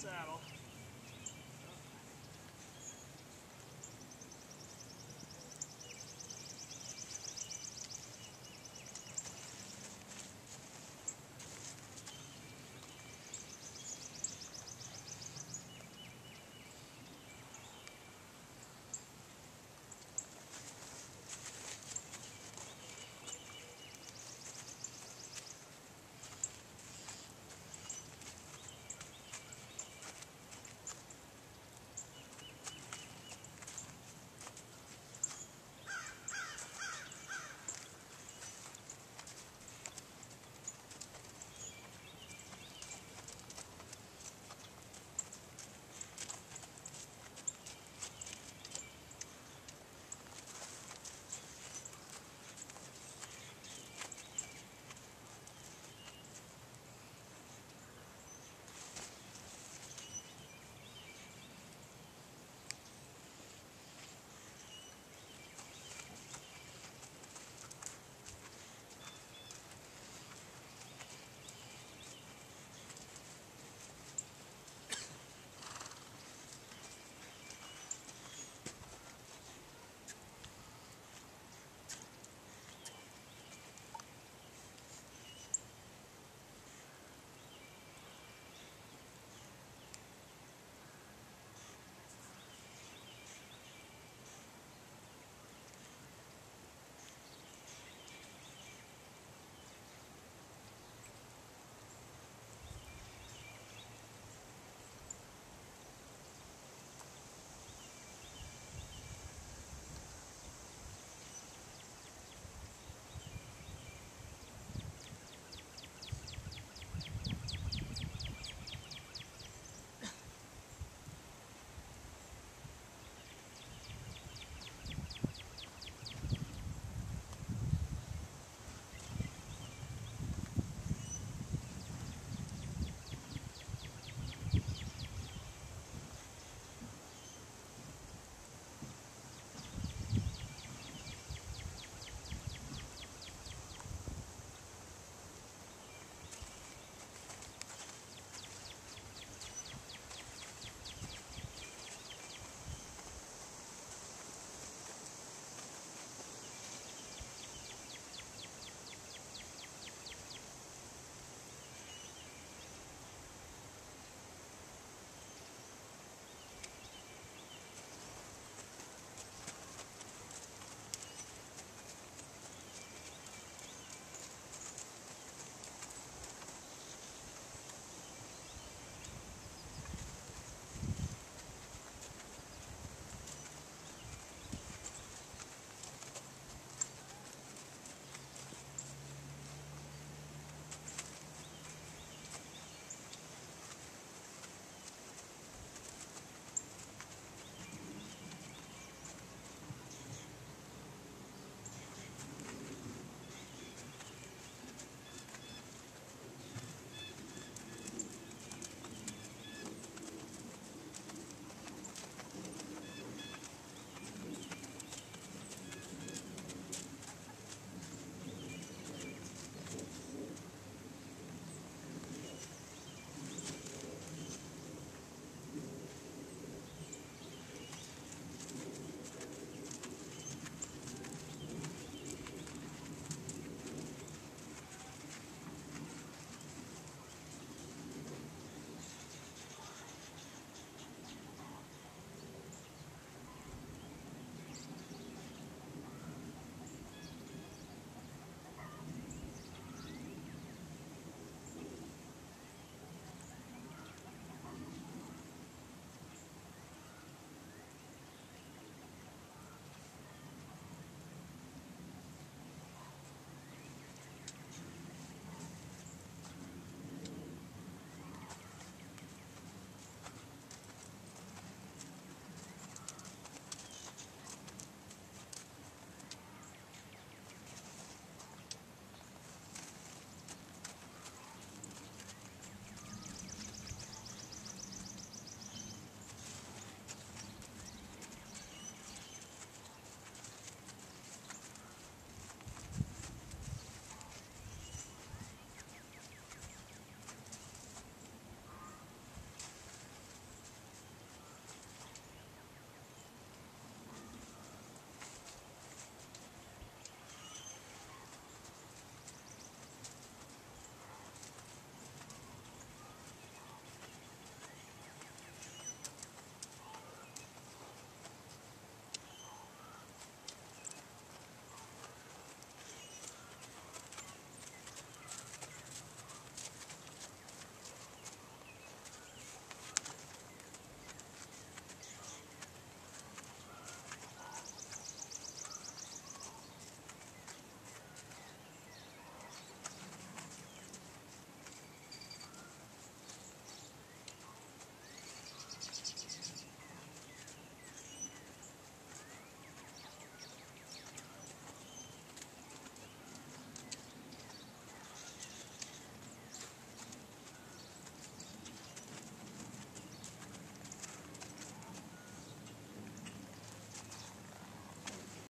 saddle.